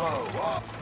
Whoa, whoa.